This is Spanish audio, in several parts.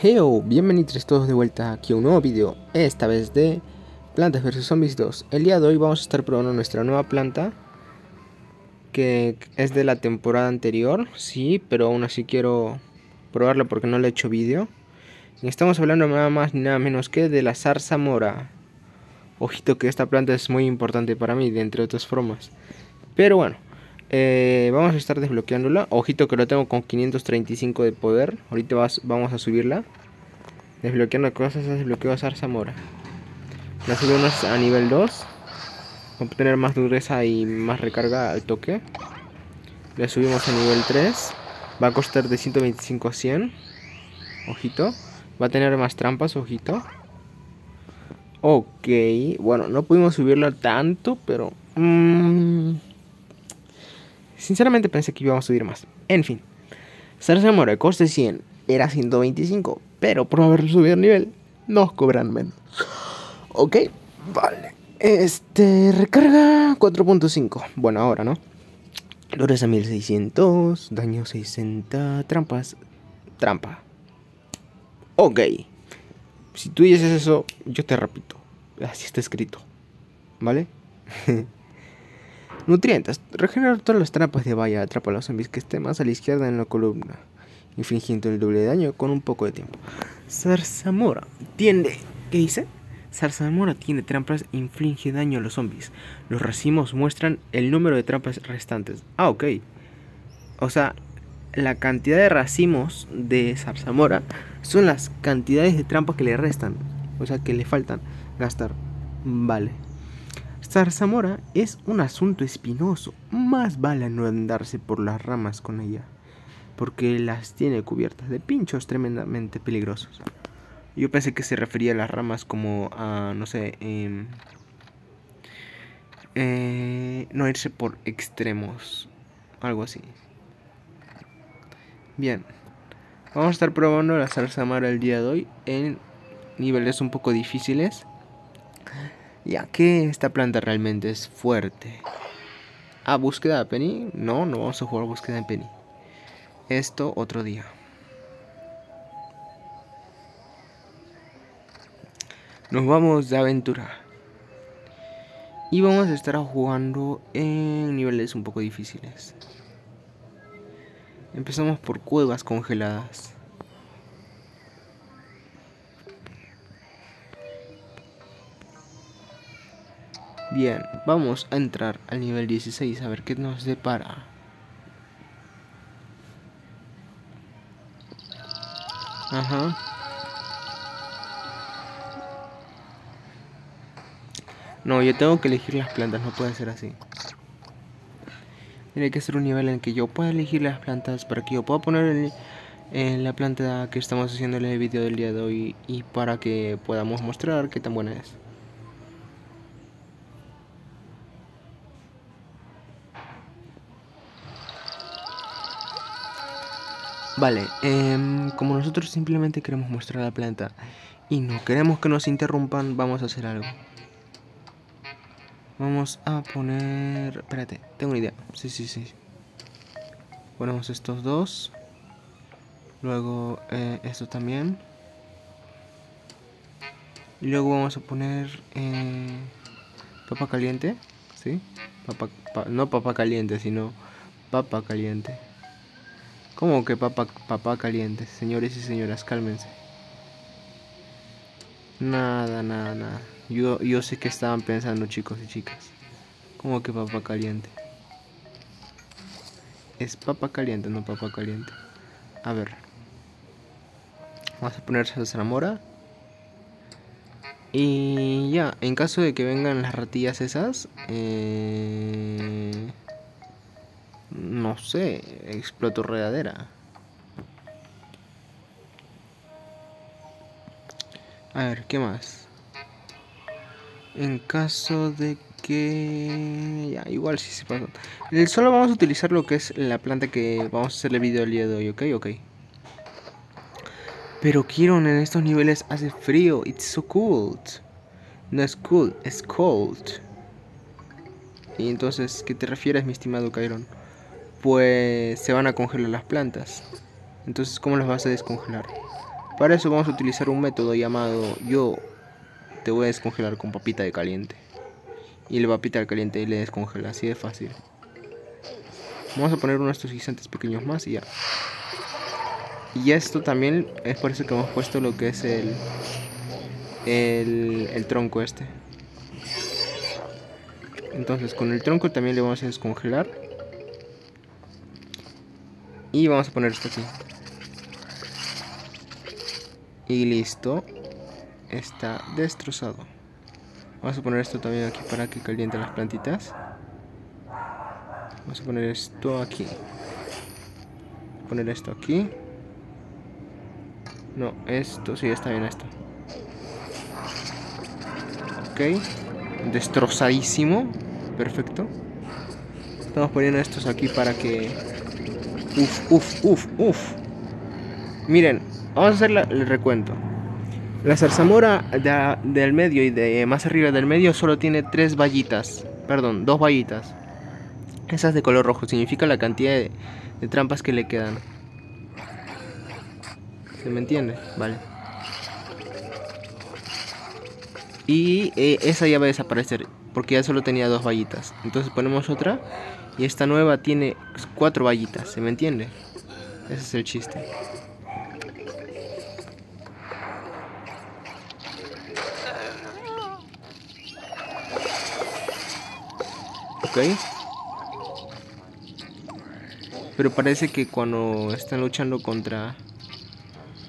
Heo, bienvenidos todos de vuelta aquí a un nuevo vídeo, esta vez de Plantas vs Zombies 2. El día de hoy vamos a estar probando nuestra nueva planta, que es de la temporada anterior, sí, pero aún así quiero probarla porque no le he hecho vídeo. Estamos hablando nada más ni nada menos que de la zarzamora. Ojito que esta planta es muy importante para mí, de entre otras formas. Pero bueno, eh, vamos a estar desbloqueándola. Ojito que lo tengo con 535 de poder. Ahorita vamos a subirla. Desbloqueando cosas, desbloqueo a Zarzamora. La subimos a nivel 2. a obtener más dureza y más recarga al toque. Le subimos a nivel 3. Va a costar de 125 a 100. Ojito. Va a tener más trampas, ojito. Ok. Bueno, no pudimos subirla tanto, pero... Mmm, Sinceramente pensé que íbamos a subir más. En fin. Zarzamora coste 100 era 125, pero por haber subido el nivel nos cobran menos. Ok, vale. Este, recarga 4.5. Bueno, ahora, ¿no? a 1600, daño 60, trampas, trampa. Ok. Si tú dices eso, yo te repito. Así está escrito. ¿Vale? Nutrientes. Regenera todas las trampas de valla. Atrapa a los zombies que estén más a la izquierda en la columna. Infligiendo el doble daño con un poco de tiempo. Zarzamora. Tiende. ¿Qué dice? Zarzamora tiene trampas e inflige daño a los zombies. Los racimos muestran el número de trampas restantes. Ah, ok. O sea, la cantidad de racimos de Zarzamora son las cantidades de trampas que le restan. O sea, que le faltan gastar. Vale. Zarzamora es un asunto espinoso, más vale no andarse por las ramas con ella, porque las tiene cubiertas de pinchos tremendamente peligrosos. Yo pensé que se refería a las ramas como a, no sé, em, eh, no irse por extremos, algo así. Bien, vamos a estar probando la zarzamora el día de hoy en niveles un poco difíciles ya que esta planta realmente es fuerte. ¿A búsqueda de Penny? No, no vamos a jugar búsqueda de Penny. Esto otro día. Nos vamos de aventura. Y vamos a estar jugando en niveles un poco difíciles. Empezamos por cuevas congeladas. Bien, vamos a entrar al nivel 16 a ver qué nos depara. Ajá. No, yo tengo que elegir las plantas, no puede ser así. Tiene que ser un nivel en que yo pueda elegir las plantas para que yo pueda poner en la planta que estamos haciendo en el video del día de hoy y para que podamos mostrar qué tan buena es. Vale, em, como nosotros simplemente queremos mostrar la planta y no queremos que nos interrumpan, vamos a hacer algo. Vamos a poner... Espérate, tengo una idea. Sí, sí, sí. Ponemos estos dos. Luego eh, esto también. Y luego vamos a poner eh, papa caliente. ¿Sí? no papa caliente, sino papa caliente. ¿Cómo que papá, papá caliente? Señores y señoras, cálmense. Nada, nada, nada. Yo, yo sé que estaban pensando chicos y chicas. ¿Cómo que papá caliente? Es papa caliente, no papa caliente. A ver. Vamos a poner salsa mora. Y ya, en caso de que vengan las ratillas esas, eh, no sé, exploto regadera. A ver, ¿qué más? En caso de que... Ya, igual si se pasa. Solo vamos a utilizar lo que es la planta que vamos a hacer el video el día de hoy, ¿ok? Ok. Pero Kiron en estos niveles hace frío. It's so cold. No es cool, es cold. Y entonces, ¿qué te refieres, mi estimado Kairon? Pues se van a congelar las plantas. Entonces, ¿cómo las vas a descongelar? Para eso vamos a utilizar un método llamado yo te voy a descongelar con papita de caliente. Y el papita de caliente le descongela, así de fácil. Vamos a poner uno de estos guisantes pequeños más y ya. Y esto también es por eso que hemos puesto lo que es el, el, el tronco este. Entonces con el tronco también le vamos a descongelar. Y vamos a poner esto aquí. Y listo. Está destrozado. Vamos a poner esto también aquí para que caliente las plantitas. Vamos a poner esto aquí. Poner esto aquí. No, esto, sí, está bien esto. Ok. Destrozadísimo. Perfecto. Estamos poniendo estos aquí para que... Uf, uf, uf, uf. Miren, vamos a hacer el recuento. La zarzamora del medio y de más arriba del medio solo tiene tres vallitas. Perdón, dos vallitas. Esas de color rojo significa la cantidad de, trampas que le quedan. ¿Se me entiende? Vale. Y eh, esa ya va a desaparecer porque ya solo tenía dos vallitas. Entonces ponemos otra y esta nueva tiene cuatro vallitas, ¿se me entiende? Ese es el chiste. Ok. Pero parece que cuando están luchando contra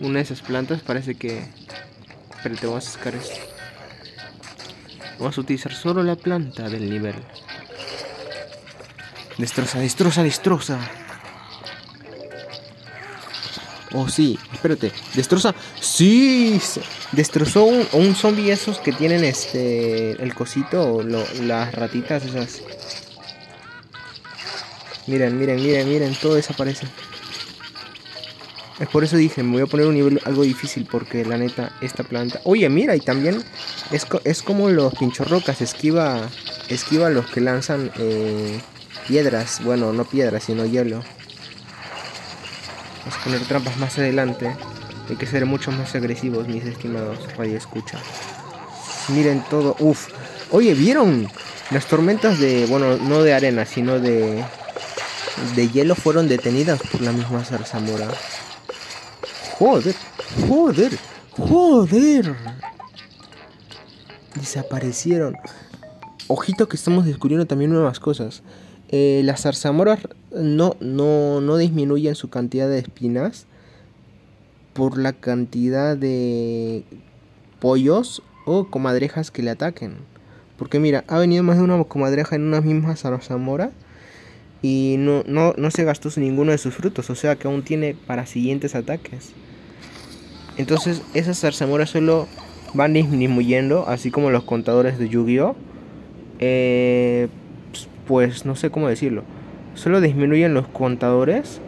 una de esas plantas, parece que... Pero te vamos a sacar esto. Vamos a utilizar solo la planta del nivel. Destroza, destroza, destroza. Oh, sí, espérate. Destroza. Sí, destrozó un, un zombie esos que tienen este. El cosito o las ratitas esas. Miren, miren, miren, miren, todo desaparece. Es por eso dije, me voy a poner un nivel algo difícil porque la neta, esta planta... Oye, mira, y también es, es como los pinchorrocas, esquiva, esquiva los que lanzan eh, piedras. Bueno, no piedras, sino hielo. Vamos a poner trampas más adelante. Hay que ser mucho más agresivos, mis estimados radio escucha. Miren todo, uff. Oye, ¿vieron? Las tormentas de, bueno, no de arena, sino de, de hielo fueron detenidas por la misma zarzamora. Joder, joder, joder. Desaparecieron. Ojito que estamos descubriendo también nuevas cosas. Eh, las zarzamoras no, no, no disminuyen su cantidad de espinas por la cantidad de pollos o comadrejas que le ataquen. Porque mira, ha venido más de una comadreja en una misma zarzamora y no, no, no se gastó ninguno de sus frutos, o sea que aún tiene para siguientes ataques. Entonces esas zarzamoras solo van disminuyendo, así como los contadores de Yu-Gi-Oh! Eh, pues no sé cómo decirlo. Solo disminuyen los contadores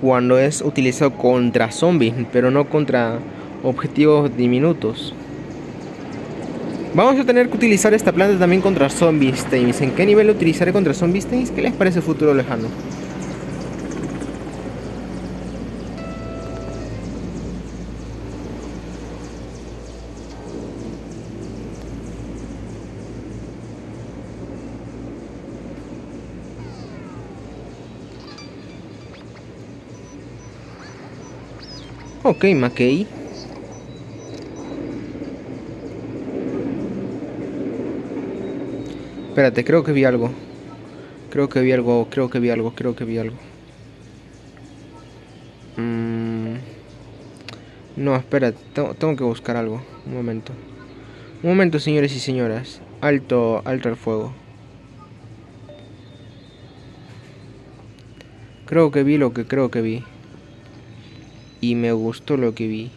cuando es utilizado contra zombies, pero no contra objetivos diminutos. Vamos a tener que utilizar esta planta también contra zombies. ¿En qué nivel utilizaré contra zombies? ¿Qué les parece futuro lejano? Ok, Mackey. Espérate, creo que vi algo. Creo que vi algo, creo que vi algo, creo que vi algo. Mm. No, espérate, tengo, que buscar algo. Un momento. Un momento, señores y señoras. Alto, alto el fuego. Creo que vi lo que creo que vi y me gustó lo que vi.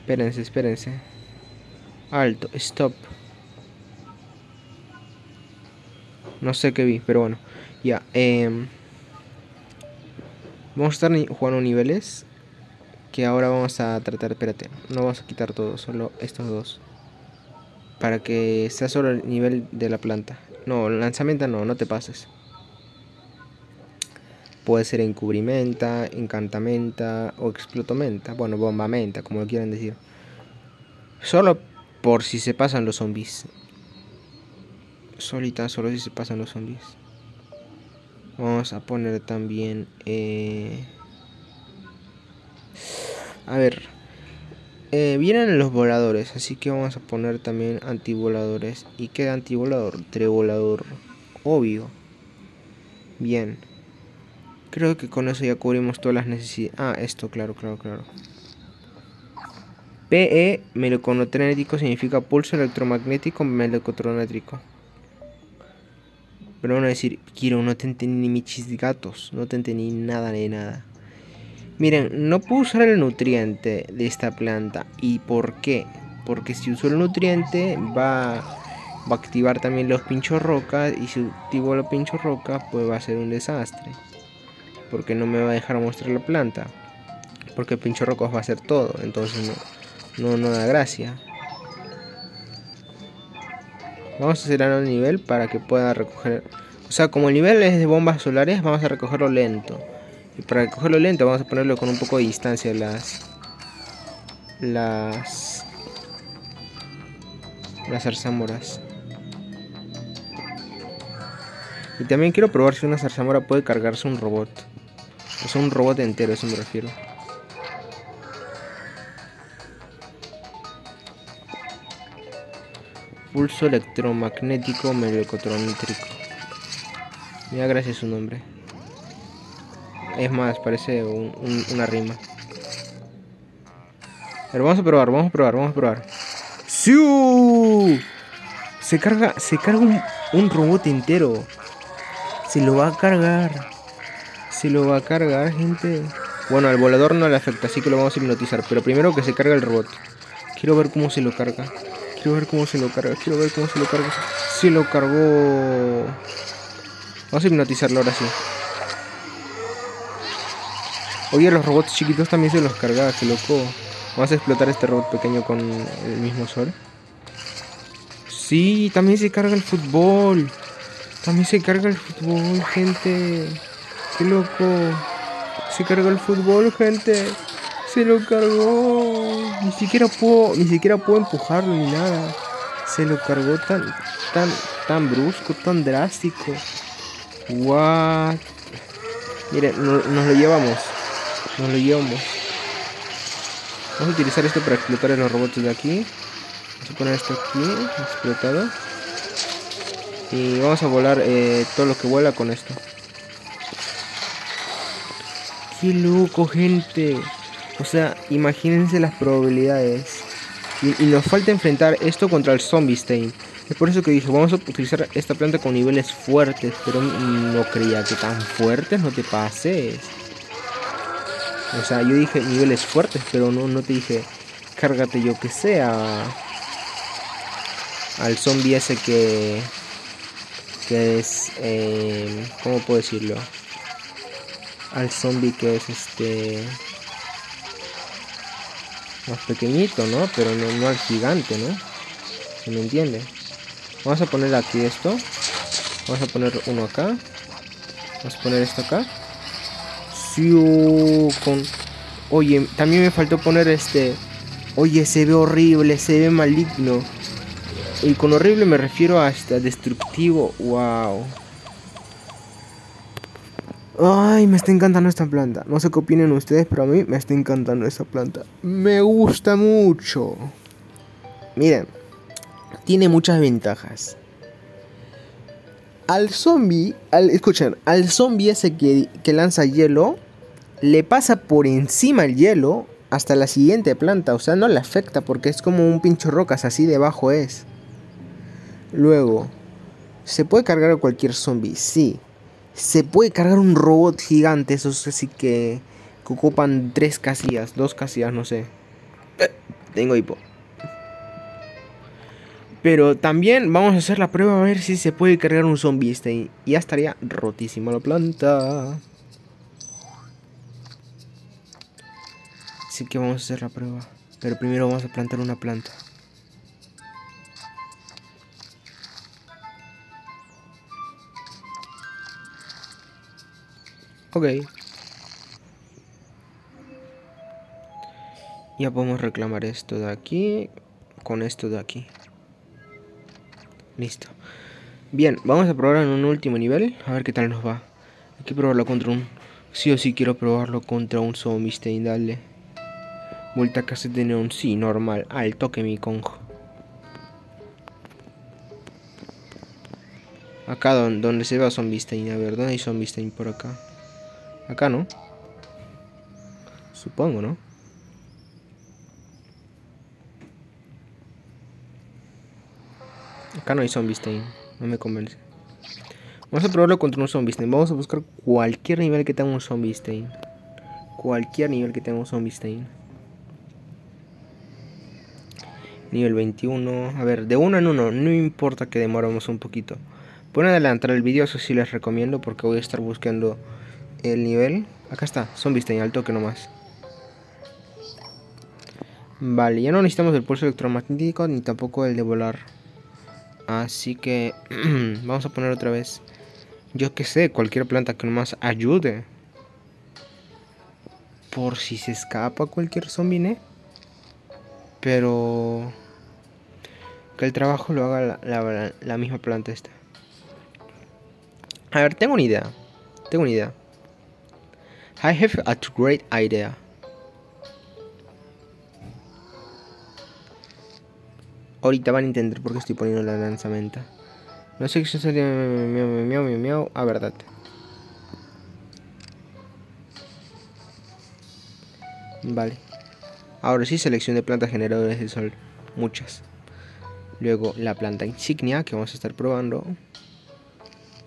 Espérense, espérense. Alto, stop. No sé qué vi, pero bueno. Ya. Em, vamos a estar jugando niveles. Que ahora vamos a tratar. Espérate. No vamos a quitar todo, solo estos dos. Para que sea solo el nivel de la planta. No, lanzamiento no, no te pases. Puede ser encubrimenta, encantamenta o explotomenta. Bueno, bombamenta, como quieran decir. Solo por si se pasan los zombies. Solita, solo si se pasan los zombies. Vamos a poner también... Eh... A ver. Eh, vienen los voladores, así que vamos a poner también antivoladores. ¿Y qué antivolador? Trevolador. Obvio. Bien. Creo que con eso ya cubrimos todas las necesidades. Ah, esto, claro, claro, claro. PE meleconotétrico significa pulso electromagnético melecotronétrico. Pero van a decir, quiero, no te entendí ni mis gatos, no te entendí nada de nada. Miren, no puedo usar el nutriente de esta planta. ¿Y por qué? Porque si uso el nutriente va, va a activar también los pinchos rocas. Y si activo los pinchos rocas, pues va a ser un desastre. Porque no me va a dejar mostrar la planta. Porque pincho rocas va a ser todo. Entonces no, no, no da gracia. Vamos a acelerar el nivel para que pueda recoger... O sea, como el nivel es de bombas solares, vamos a recogerlo lento. Y para recogerlo lento vamos a ponerlo con un poco de distancia las... Las... Las zarzamoras. Y también quiero probar si una zarzamora puede cargarse un robot. O sea, un robot entero, eso me refiero. Pulso electromagnético melecotronétrico. Mira, gracias su nombre. Es más, parece una rima. Pero vamos a probar, vamos a probar, vamos a probar. ¡Siu! Se carga, se carga un, un robot entero. Se lo va a cargar. Se lo va a cargar, gente. Bueno, al volador no le afecta, así que lo vamos a hipnotizar. Pero primero que se carga el robot. Quiero ver cómo se lo carga. Quiero ver cómo se lo carga. Quiero ver cómo se lo carga. Se lo cargó. Vamos a hipnotizarlo ahora sí. Oye, los robots chiquitos también se los carga. Qué loco. Vamos a explotar este robot pequeño con el mismo sol. Sí, también se carga el fútbol. También se carga el fútbol, gente. Qué loco. Se carga el fútbol, gente se lo cargó. Ni siquiera puedo, ni siquiera puedo empujarlo ni nada. Se lo cargó tan, tan, tan brusco, tan drástico. What? Miren, nos lo llevamos. Nos lo llevamos. Vamos a utilizar esto para explotar a los robots de aquí. Vamos a poner esto aquí, explotado. Y vamos a volar eh, todo lo que vuela con esto. ¡Qué loco, gente! O sea, imagínense las probabilidades. Y, nos falta enfrentar esto contra el Zombie Stain. Es por eso que dije, vamos a utilizar esta planta con niveles fuertes. Pero no creía que tan fuertes, no te pases. O sea, yo dije niveles fuertes, pero no, no te dije, cárgate yo que sea. Al zombie ese que... Que es... Eh, ¿Cómo puedo decirlo? Al zombie que es este más pequeñito, ¿no? Pero no, al gigante, ¿no? ¿Se me entiende? Vamos a poner aquí esto. Vamos a poner uno acá. Vamos a poner esto acá. Sí, con... Oye, también me faltó poner este... Oye, se ve horrible, se ve maligno. Y con horrible me refiero a este destructivo. Wow. Ay, me está encantando esta planta. No sé qué opinen ustedes, pero a mí me está encantando esta planta. Me gusta mucho. Miren, tiene muchas ventajas. Al zombie, al, escuchen, al zombie ese que, que lanza hielo, le pasa por encima el hielo hasta la siguiente planta. O sea, no le afecta porque es como un pincho rocas, así debajo es. Luego, ¿se puede cargar a cualquier zombie? Sí se puede cargar un robot gigante, esos así que, ocupan tres casillas, dos casillas, no sé. Eh, tengo hipo. Pero también vamos a hacer la prueba a ver si se puede cargar un zombie este. Y ya estaría rotísima la planta. Así que vamos a hacer la prueba. Pero primero vamos a plantar una planta. Ok. Ya podemos reclamar esto de aquí con esto de aquí. Listo. Bien, vamos a probar en un último nivel. A ver qué tal nos va. Hay que probarlo contra un... Sí o sí quiero probarlo contra un zombie stain, dale. Vuelta a casa de neón, sí, normal. Al toque mi conjo. Acá donde, se va zombie a ver, ¿dónde hay zombie por acá? Acá, ¿no? Supongo, ¿no? Acá no hay zombie. No me convence. Vamos a probarlo contra un zombie stain. Vamos a buscar cualquier nivel que tenga un zombie stain. Cualquier nivel que tenga un zombie stain. Nivel 21. A ver, de uno en uno. No importa que demoremos un poquito. Pueden adelantar el vídeo, eso sí les recomiendo. Porque voy a estar buscando el nivel. Acá está, zombie stain, al toque nomás. Vale, ya no necesitamos el pulso electromagnético ni tampoco el de volar. Así que vamos a poner otra vez. Yo que sé, cualquier planta que nomás ayude. Por si se escapa cualquier zombie, Pero... Que el trabajo lo haga la, la misma planta esta. A ver, tengo una idea. Tengo una idea. I have a great idea. Ahorita van a entender por qué estoy poniendo la lanzamenta. No sé qué se sale. Miau, miau, miau, miau. Ah, verdad. Vale. Ahora sí, selección de plantas generadores de sol. Muchas. Luego la planta insignia que vamos a estar probando.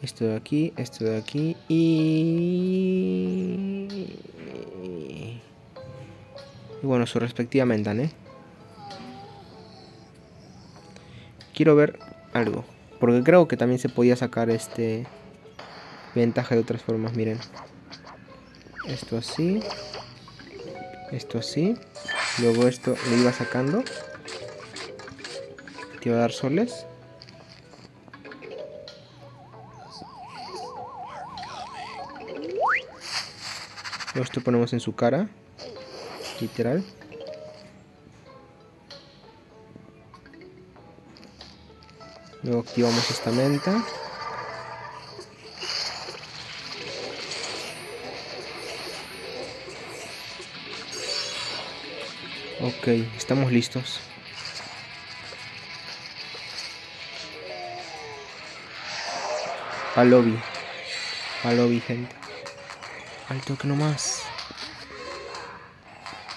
Esto de aquí, esto de aquí y... Y bueno, su respectiva ventana, ¿eh? quiero ver algo. Porque creo que también se podía sacar este ventaja de otras formas, miren. Esto así. Esto así. Luego esto lo iba sacando. Te iba a dar soles. Luego esto ponemos en su cara. Literal. Luego activamos esta menta. Ok, estamos listos. Al lobby. Al lobby, gente. Al toque nomás.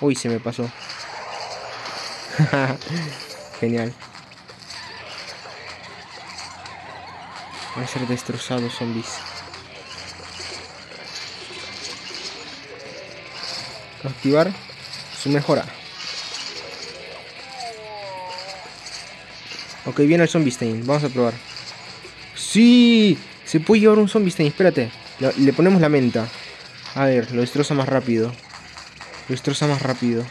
Uy, se me pasó. Genial. Van a ser destrozados zombies. Activar su mejora. Ok, viene el zombie stain. Vamos a probar. ¡Sí! Se puede llevar un zombie stain. Espérate. Le ponemos la menta. A ver, lo destroza más rápido. Destroza más rápido.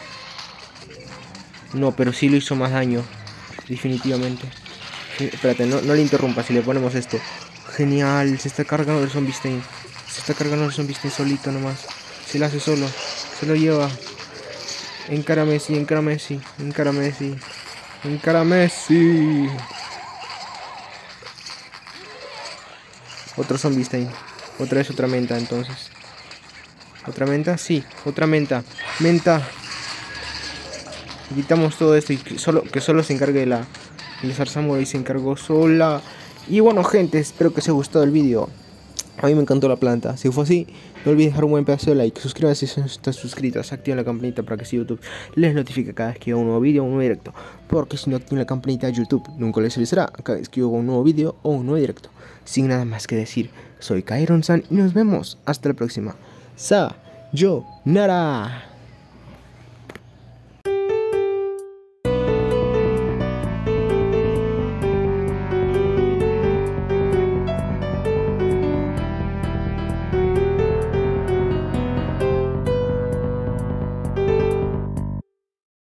No, pero sí lo hizo más daño. Definitivamente. Espérate, no, le interrumpa si le ponemos esto. Genial, se está cargando el zombie stain. Se está cargando el zombie stain solito nomás. Se lo hace solo. Se lo lleva. Encara Messi, encara Messi, encara Messi. Encara Messi. Otro zombie stain. Otra vez otra menta entonces. ¿Otra menta? Sí, otra menta. Menta. Quitamos todo esto y solo, que solo se encargue la, el Samurai se encargó sola. Y bueno, gente, espero que os haya gustado el vídeo. A mí me encantó la planta. Si fue así, no olvides dejar un buen pedazo de like. Suscríbanse si no están suscritos. Activen la campanita para que si YouTube les notifique cada vez que haga un nuevo vídeo o un nuevo directo. Porque si no activan la campanita YouTube, nunca les avisará cada vez que haga un nuevo vídeo o un nuevo directo. Sin nada más que decir, soy Kairon San y nos vemos. Hasta la próxima. Sa, yo, Nara.